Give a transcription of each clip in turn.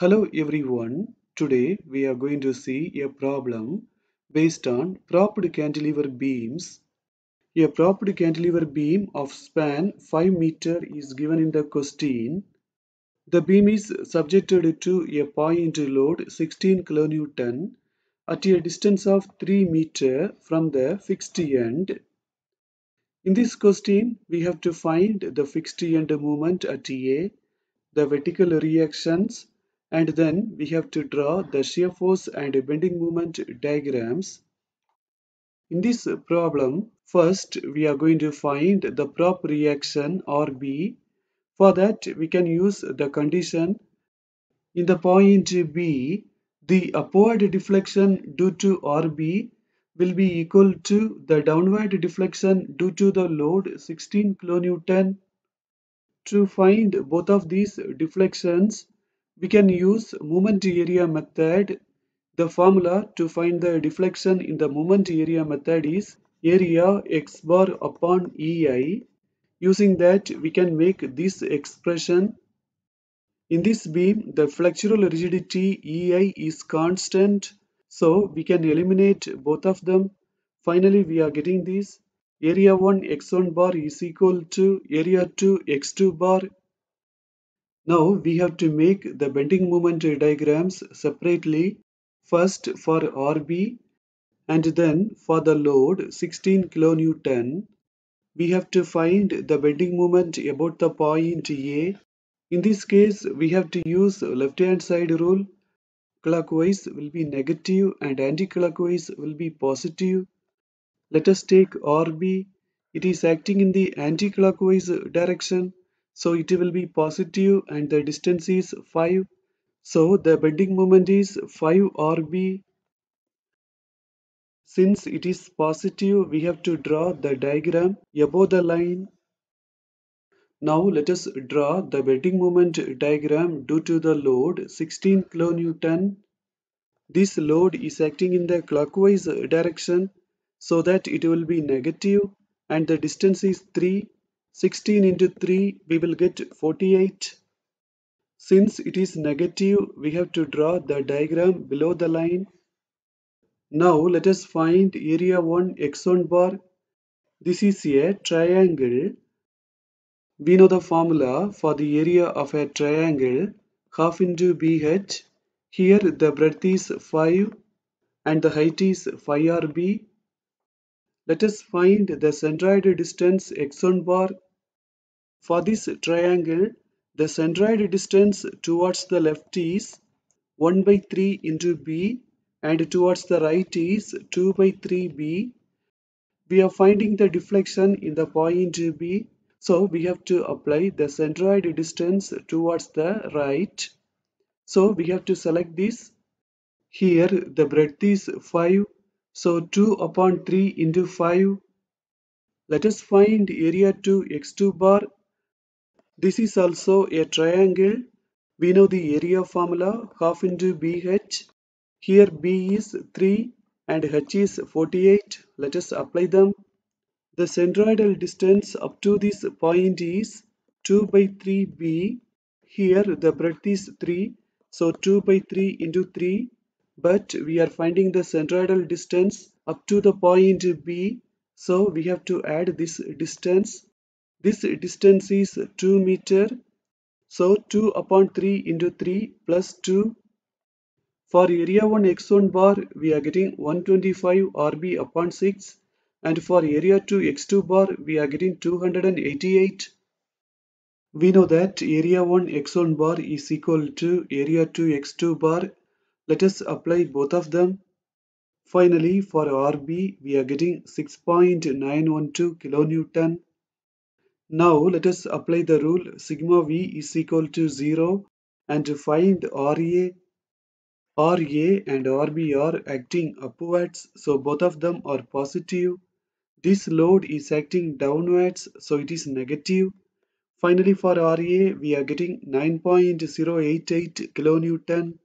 Hello everyone. Today we are going to see a problem based on propped cantilever beams. A propped cantilever beam of span 5 meter is given in the question. The beam is subjected to a point load 16 kilonewton at a distance of 3 meter from the fixed end. In this question, we have to find the fixed end moment at A, the vertical reactions, and then we have to draw the shear force and bending moment diagrams. In this problem, first we are going to find the prop reaction RB. For that, we can use the condition in the point B, the upward deflection due to RB will be equal to the downward deflection due to the load 16 kN. To find both of these deflections, we can use moment area method. The formula to find the deflection in the moment area method is area x bar upon EI. Using that, we can make this expression. In this beam, the flexural rigidity EI is constant so we can eliminate both of them. Finally, we are getting this. Area 1 x1 bar is equal to area 2 x2 bar. Now we have to make the bending moment diagrams separately. First for RB and then for the load 16 kN. We have to find the bending moment about the point A. In this case, we have to use left hand side rule clockwise will be negative and anti-clockwise will be positive. Let us take RB. It is acting in the anti-clockwise direction. So it will be positive and the distance is 5. So the bending moment is 5 RB. Since it is positive, we have to draw the diagram above the line. Now let us draw the bending moment diagram due to the load 16 kN. This load is acting in the clockwise direction so that it will be negative and the distance is 3. 16 into 3 we will get 48. Since it is negative we have to draw the diagram below the line. Now let us find area 1 x1 bar. This is a triangle we know the formula for the area of a triangle half into BH. Here the breadth is 5 and the height is 5RB. Let us find the centroid distance x1 bar. For this triangle, the centroid distance towards the left is 1 by 3 into B and towards the right is 2 by 3B. We are finding the deflection in the point B so we have to apply the centroid distance towards the right. So we have to select this. Here the breadth is 5. So 2 upon 3 into 5. Let us find area to x2 bar. This is also a triangle. We know the area formula half into BH. Here B is 3 and H is 48. Let us apply them. The centroidal distance up to this point is 2 by 3b. Here the breadth is 3, so 2 by 3 into 3. But we are finding the centroidal distance up to the point B, so we have to add this distance. This distance is 2 meter, so 2 upon 3 into 3 plus 2. For area 1 x1 bar, we are getting 125 RB upon 6 and for area 2 x2 bar we are getting 288 we know that area 1 x1 bar is equal to area 2 x2 bar let us apply both of them finally for rb we are getting 6.912 kilonewton now let us apply the rule sigma v is equal to 0 and to find ra RA and RB are acting upwards, so both of them are positive. This load is acting downwards, so it is negative. Finally, for RA, we are getting 9.088 kilonewton.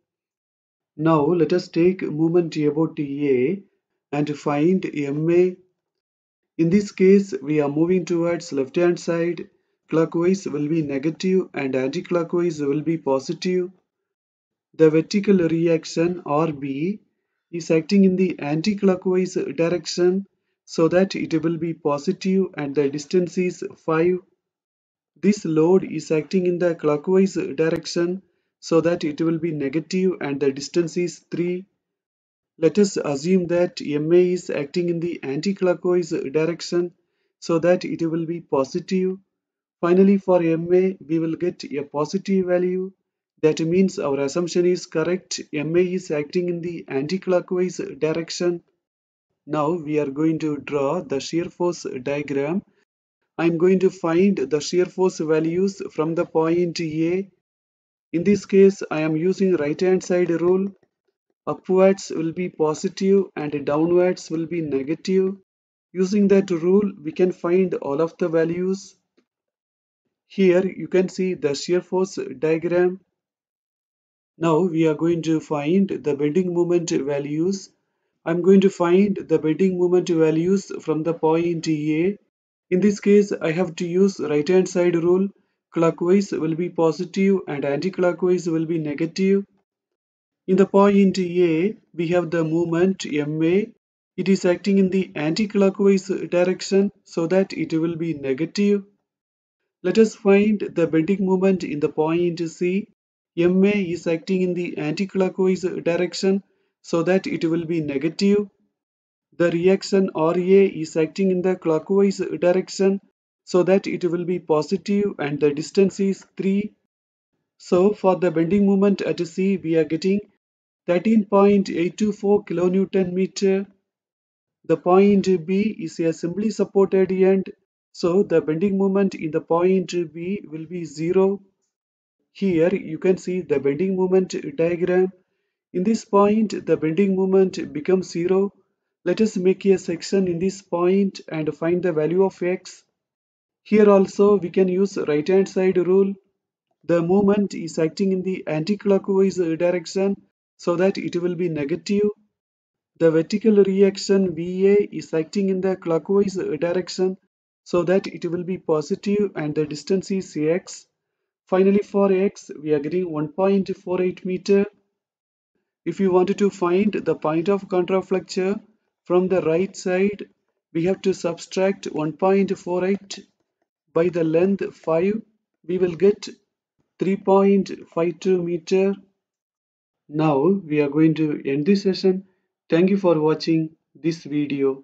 Now, let us take moment about A and find MA. In this case, we are moving towards left hand side. Clockwise will be negative and anti-clockwise will be positive. the vertical reaction RB is acting in the anti-clockwise direction so that it will be positive and the distance is 5. This load is acting in the clockwise direction so that it will be negative and the distance is 3. Let us assume that MA is acting in the anti-clockwise direction so that it will be positive. Finally, for MA, we will get a positive value. That means our assumption is correct. MA is acting in the anti-clockwise direction. Now we are going to draw the shear force diagram. I am going to find the shear force values from the point A. In this case, I am using right hand side rule. Upwards will be positive and downwards will be negative. Using that rule, we can find all of the values. Here you can see the shear force diagram. Now we are going to find the bending moment values. I'm going to find the bending moment values from the point A. In this case, I have to use right hand side rule. Clockwise will be positive and anti-clockwise will be negative. In the point A, we have the moment MA. It is acting in the anti-clockwise direction so that it will be negative. Let us find the bending moment in the point C. MA is acting in the anti-clockwise direction so that it will be negative. The reaction RA is acting in the clockwise direction so that it will be positive and the distance is 3. So for the bending moment at C, we are getting 13.824 kilonewton meter. The point B is a simply supported end, so the bending moment in the point B will be 0. Here you can see the bending moment diagram. In this point, the bending moment becomes 0. Let us make a section in this point and find the value of x. Here also we can use right hand side rule. The moment is acting in the anti-clockwise direction so that it will be negative. The vertical reaction VA is acting in the clockwise direction so that it will be positive and the distance is x. Finally for x we are getting 1.48 meter. If you wanted to find the point of contraflexure from the right side we have to subtract 1.48 by the length 5 we will get 3.52 meter now we are going to end this session. Thank you for watching this video.